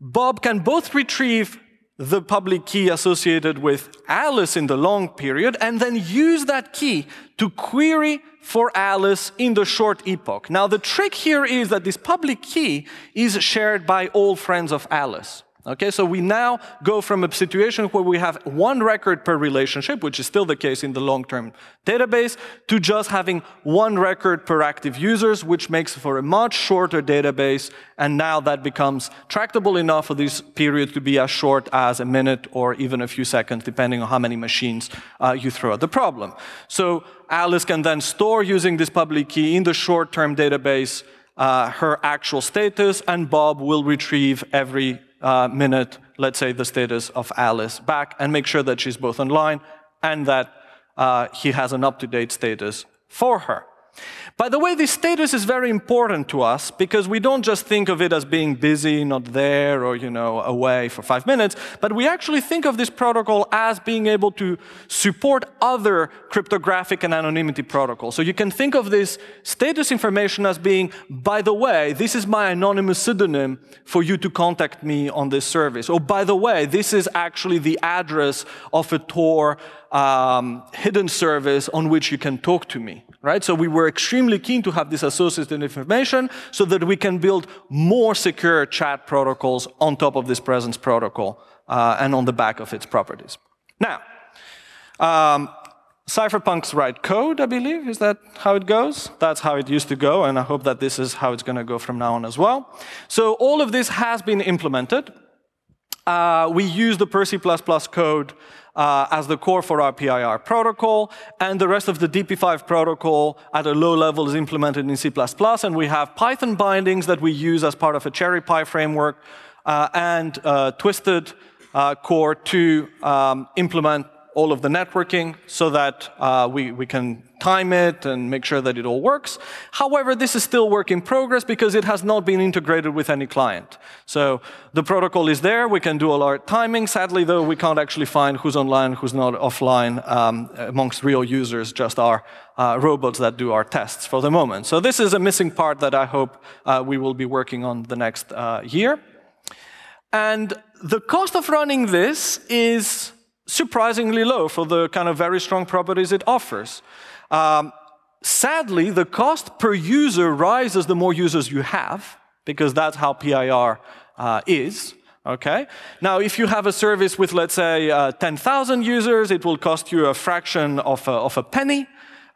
C: Bob can both retrieve the public key associated with Alice in the long period, and then use that key to query for Alice in the short epoch. Now, the trick here is that this public key is shared by all friends of Alice. Okay, so we now go from a situation where we have one record per relationship, which is still the case in the long-term database, to just having one record per active users, which makes for a much shorter database. And now that becomes tractable enough for this period to be as short as a minute or even a few seconds, depending on how many machines uh, you throw at the problem. So Alice can then store using this public key in the short-term database uh, her actual status, and Bob will retrieve every uh, minute, let's say, the status of Alice back and make sure that she's both online and that uh, he has an up to date status for her. By the way, this status is very important to us because we don't just think of it as being busy, not there, or you know, away for five minutes, but we actually think of this protocol as being able to support other cryptographic and anonymity protocols. So you can think of this status information as being, by the way, this is my anonymous pseudonym for you to contact me on this service. Or by the way, this is actually the address of a Tor um, hidden service on which you can talk to me right? So we were extremely keen to have this associated information so that we can build more secure chat protocols on top of this presence protocol uh, and on the back of its properties. Now, um, cypherpunks write code, I believe. Is that how it goes? That's how it used to go, and I hope that this is how it's going to go from now on as well. So all of this has been implemented. Uh, we use the Percy++ Plus code uh, as the core for our PIR protocol, and the rest of the DP5 protocol at a low level is implemented in C++, and we have Python bindings that we use as part of a CherryPy framework, uh, and uh, Twisted uh, core to um, implement all of the networking so that uh, we, we can time it and make sure that it all works. However, this is still work in progress because it has not been integrated with any client. So the protocol is there, we can do all our timing. Sadly, though, we can't actually find who's online, who's not offline um, amongst real users, just our uh, robots that do our tests for the moment. So this is a missing part that I hope uh, we will be working on the next uh, year. And the cost of running this is surprisingly low for the kind of very strong properties it offers. Um, sadly, the cost per user rises the more users you have, because that's how PIR uh, is. Okay. Now, if you have a service with, let's say, uh, 10,000 users, it will cost you a fraction of a, of a penny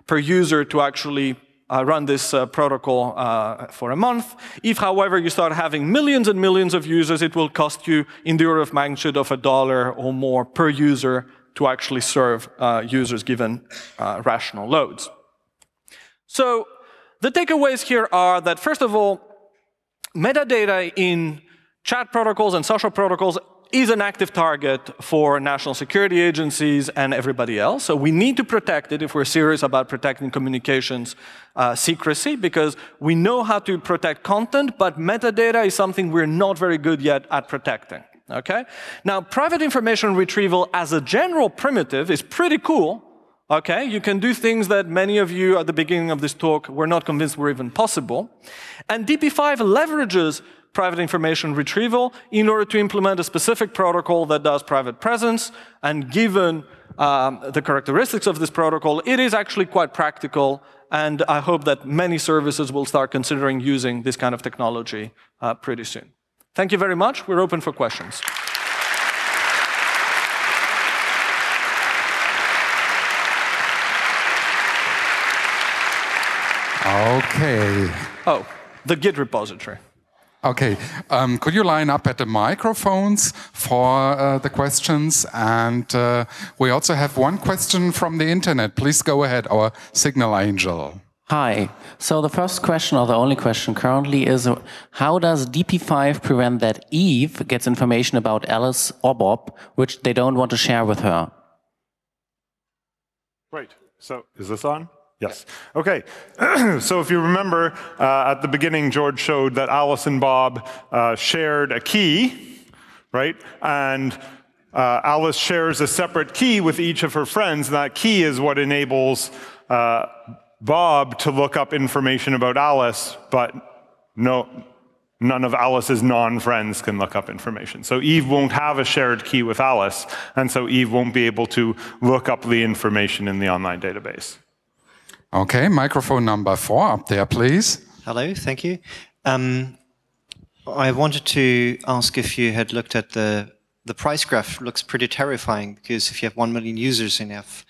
C: per user to actually uh, run this uh, protocol uh, for a month. If, however, you start having millions and millions of users, it will cost you in the order of magnitude of a dollar or more per user to actually serve uh, users given uh, rational loads. So the takeaways here are that, first of all, metadata in chat protocols and social protocols is an active target for national security agencies and everybody else. So we need to protect it if we're serious about protecting communications uh, secrecy, because we know how to protect content, but metadata is something we're not very good yet at protecting. Okay? Now, private information retrieval as a general primitive is pretty cool. Okay? You can do things that many of you at the beginning of this talk were not convinced were even possible. And DP5 leverages private information retrieval in order to implement a specific protocol that does private presence. And given um, the characteristics of this protocol, it is actually quite practical. And I hope that many services will start considering using this kind of technology uh, pretty soon. Thank you very much. We're open for questions.
A: Okay.
C: Oh, the Git repository.
A: Okay, um, could you line up at the microphones for uh, the questions? And uh, we also have one question from the internet. Please go ahead, our signal angel.
D: Hi. So the first question, or the only question currently, is how does DP5 prevent that Eve gets information about Alice or Bob, which they don't want to share with her?
B: Right. So is this on? Yes. Okay. so if you remember, uh, at the beginning, George showed that Alice and Bob uh, shared a key, right? And uh, Alice shares a separate key with each of her friends, and that key is what enables uh, Bob to look up information about Alice, but no, none of Alice's non-friends can look up information. So Eve won't have a shared key with Alice, and so Eve won't be able to look up the information in the online database.
A: Okay, microphone number four up there, please.
E: Hello, thank you. Um, I wanted to ask if you had looked at the the price graph. Looks pretty terrifying because if you have one million users and you have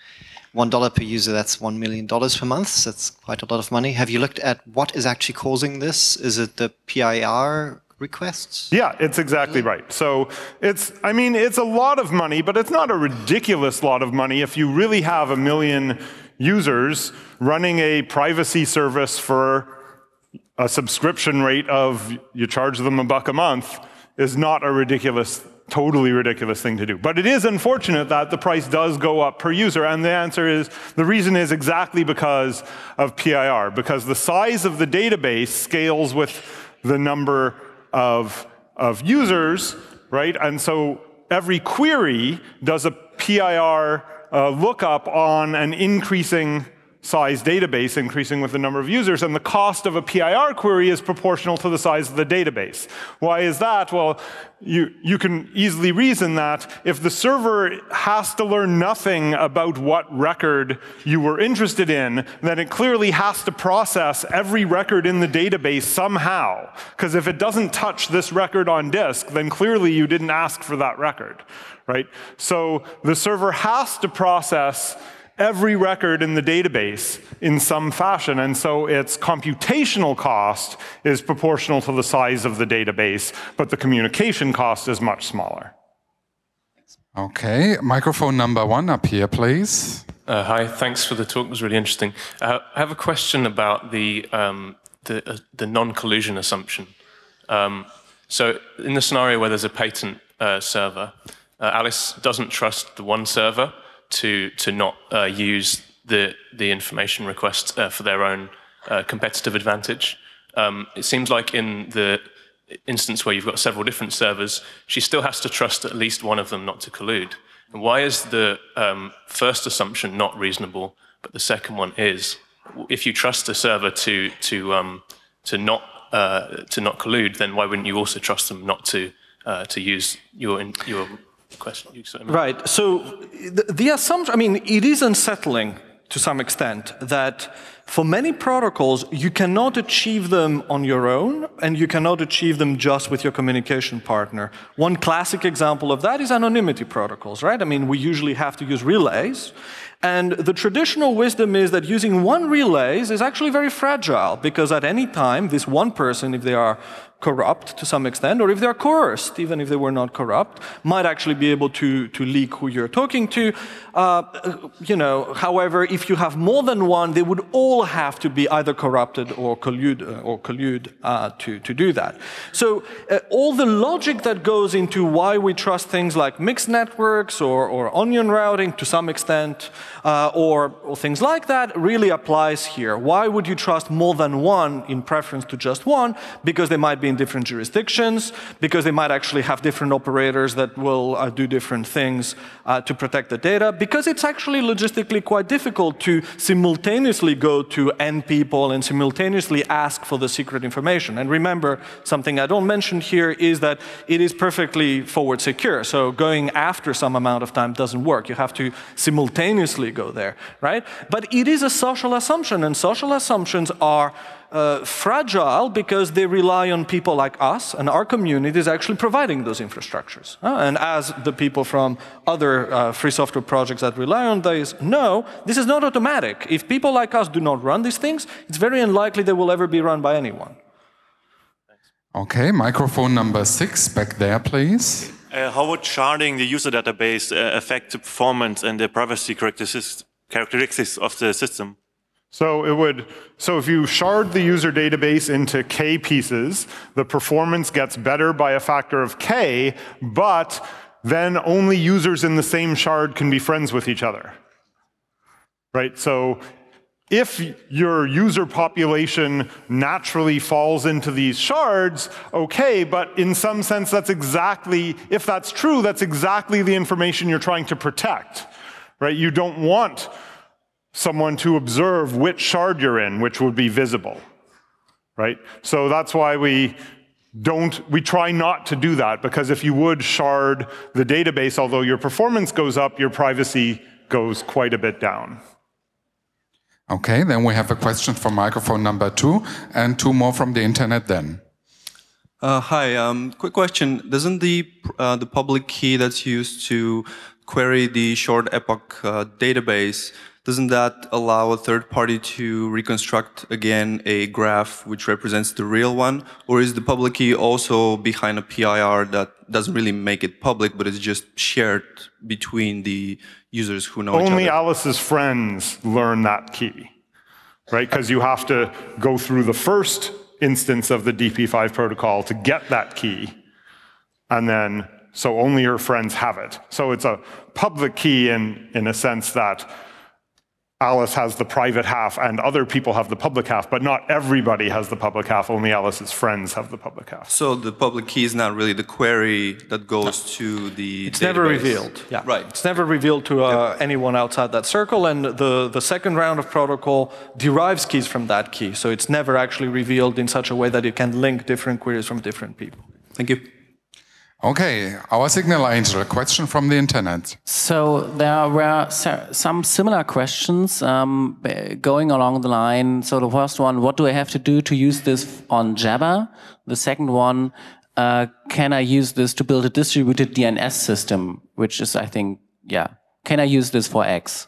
E: one dollar per user, that's one million dollars per month. So that's quite a lot of money. Have you looked at what is actually causing this? Is it the PIR requests?
B: Yeah, it's exactly right. So it's, I mean, it's a lot of money, but it's not a ridiculous lot of money if you really have a million users running a privacy service for a subscription rate of you charge them a buck a month is not a ridiculous totally ridiculous thing to do. But it is unfortunate that the price does go up per user. And the answer is the reason is exactly because of PIR, because the size of the database scales with the number of, of users, right? And so every query does a PIR uh, lookup on an increasing size database increasing with the number of users, and the cost of a PIR query is proportional to the size of the database. Why is that? Well, you, you can easily reason that if the server has to learn nothing about what record you were interested in, then it clearly has to process every record in the database somehow. Because if it doesn't touch this record on disk, then clearly you didn't ask for that record, right? So the server has to process every record in the database in some fashion. And so its computational cost is proportional to the size of the database, but the communication cost is much smaller.
A: Okay, microphone number one up here, please.
F: Uh, hi, thanks for the talk. It was really interesting. Uh, I have a question about the um, the, uh, the non-collusion assumption. Um, so, in the scenario where there's a patent uh, server, uh, Alice doesn't trust the one server, to to not uh, use the the information request uh, for their own uh, competitive advantage. Um, it seems like in the instance where you've got several different servers, she still has to trust at least one of them not to collude. And why is the um, first assumption not reasonable, but the second one is? If you trust a server to to um, to not uh, to not collude, then why wouldn't you also trust them not to uh, to use your your question.
C: Right. So the, the assumption, I mean, it is unsettling to some extent that for many protocols, you cannot achieve them on your own and you cannot achieve them just with your communication partner. One classic example of that is anonymity protocols, right? I mean, we usually have to use relays. And the traditional wisdom is that using one relays is actually very fragile because at any time, this one person, if they are corrupt to some extent, or if they're coerced, even if they were not corrupt, might actually be able to, to leak who you're talking to. Uh, you know, however, if you have more than one, they would all have to be either corrupted or collude, uh, or collude uh, to, to do that. So uh, all the logic that goes into why we trust things like mixed networks or, or onion routing to some extent, uh, or, or things like that, really applies here. Why would you trust more than one in preference to just one? Because they might be in different jurisdictions, because they might actually have different operators that will uh, do different things uh, to protect the data, because it's actually logistically quite difficult to simultaneously go to N people and simultaneously ask for the secret information. And remember, something I don't mention here is that it is perfectly forward secure. So going after some amount of time doesn't work. You have to simultaneously go there, right? But it is a social assumption, and social assumptions are uh, fragile because they rely on people like us and our communities actually providing those infrastructures. Uh, and as the people from other uh, free software projects that rely on these know, this is not automatic. If people like us do not run these things, it's very unlikely they will ever be run by anyone.
A: Okay, microphone number six back there, please.
G: Uh, how would sharding the user database uh, affect the performance and the privacy characteristics of the system?
B: So it would, so if you shard the user database into k pieces, the performance gets better by a factor of k, but then only users in the same shard can be friends with each other. Right? So if your user population naturally falls into these shards, okay, but in some sense that's exactly, if that's true, that's exactly the information you're trying to protect. Right? You don't want someone to observe which shard you're in, which would be visible. Right? So that's why we don't we try not to do that because if you would shard the database although your performance goes up your privacy goes quite a bit down
A: Okay, then we have a question from microphone number two and two more from the internet then.
H: Uh, hi, um, quick question. Doesn't the, uh, the public key that's used to query the short epoch uh, database, doesn't that allow a third party to reconstruct again a graph which represents the real one? Or is the public key also behind a PIR that doesn't really make it public, but it's just shared between the users who know
B: only
H: each other?
B: alice's friends learn that key right because you have to go through the first instance of the dp5 protocol to get that key and then so only her friends have it so it's a public key in in a sense that Alice has the private half and other people have the public half, but not everybody has the public half. Only Alice's friends have the public half.
H: So the public key is not really the query that goes to the
C: It's never revealed. Yeah.
H: Right.
C: It's never revealed to uh, anyone outside that circle, and the, the second round of protocol derives keys from that key. So it's never actually revealed in such a way that it can link different queries from different people.
H: Thank you.
A: Okay, our signal angel, a question from the internet.
D: So there were some similar questions um, going along the line. So the first one, what do I have to do to use this on Jabber? The second one, uh, can I use this to build a distributed DNS system? Which is, I think, yeah. Can I use this for X?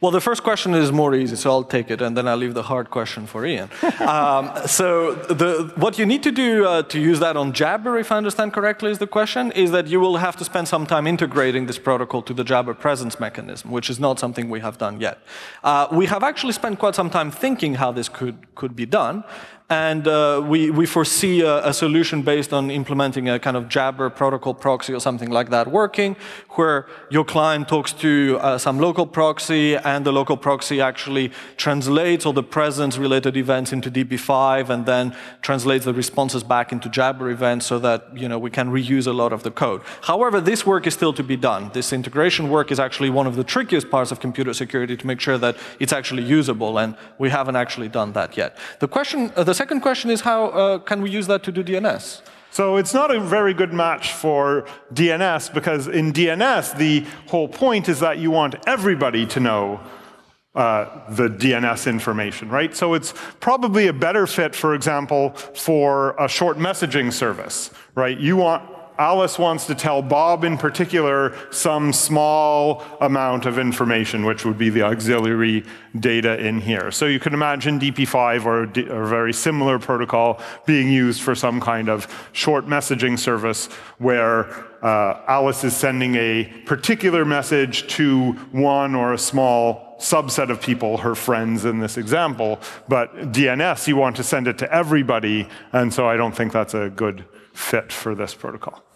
C: Well, the first question is more easy, so I'll take it, and then I'll leave the hard question for Ian. um, so, the, what you need to do uh, to use that on Jabber, if I understand correctly, is the question, is that you will have to spend some time integrating this protocol to the Jabber presence mechanism, which is not something we have done yet. Uh, we have actually spent quite some time thinking how this could, could be done, and uh, we, we foresee a, a, solution based on implementing a kind of Jabber protocol proxy or something like that working, where your client talks to uh, some local proxy, and the local proxy actually translates all the presence-related events into DP5, and then translates the responses back into Jabber events so that you know, we can reuse a lot of the code. However, this work is still to be done. This integration work is actually one of the trickiest parts of computer security to make sure that it's actually usable, and we haven't actually done that yet. The question, uh, the second question is how uh, can we use that to do DNS?
B: So it's not a very good match for DNS because in DNS, the whole point is that you want everybody to know uh, the DNS information, right? So it's probably a better fit, for example, for a short messaging service, right? You want Alice wants to tell Bob in particular some small amount of information, which would be the auxiliary data in here. So you can imagine DP5 or a very similar protocol being used for some kind of short messaging service where uh, Alice is sending a particular message to one or a small subset of people, her friends in this example, but DNS, you want to send it to everybody, and so I don't think that's a good fit for this protocol.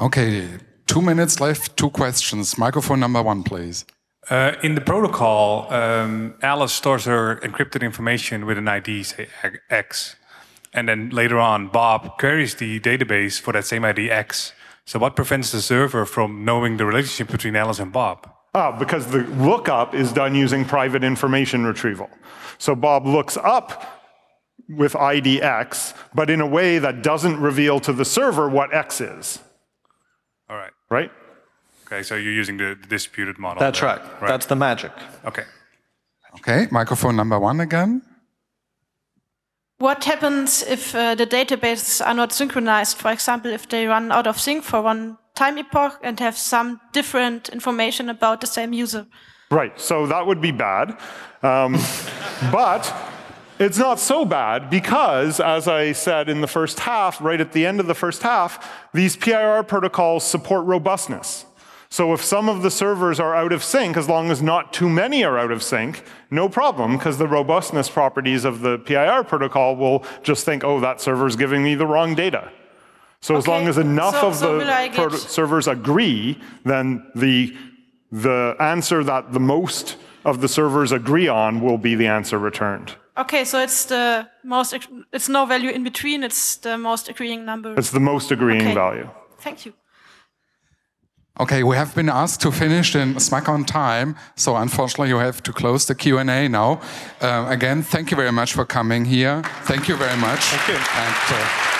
A: Okay, two minutes left, two questions. Microphone number one, please.
I: Uh, in the protocol, um, Alice stores her encrypted information with an ID, say X. And then later on, Bob queries the database for that same ID X. So, what prevents the server from knowing the relationship between Alice and Bob?
B: Ah, because the lookup is done using private information retrieval. So, Bob looks up with ID X, but in a way that doesn't reveal to the server what X is.
I: All right.
B: Right?
I: Okay, so you're using the, the distributed model.
C: That's
I: there.
C: right. right. That's the magic.
I: Okay.
A: Okay, microphone number one again.
J: What happens if uh, the databases are not synchronized? For example, if they run out of sync for one time epoch and have some different information about the same user.
B: Right, so that would be bad. Um, but it's not so bad because, as I said in the first half, right at the end of the first half, these PIR protocols support robustness. So if some of the servers are out of sync, as long as not too many are out of sync, no problem, because the robustness properties of the PIR protocol will just think, oh, that server's giving me the wrong data. So
J: okay.
B: as long as enough
J: so,
B: of
J: so
B: the servers agree, then the, the answer that the most of the servers agree on will be the answer returned.
J: Okay, so it's the most, it's no value in between, it's the most agreeing number.
B: It's the most agreeing
J: okay.
B: value.
J: Thank you.
A: Okay, we have been asked to finish in smack on time, so unfortunately you have to close the Q&A now. Uh, again, thank you very much for coming here. Thank you very much.
C: Thank you.
A: And, uh,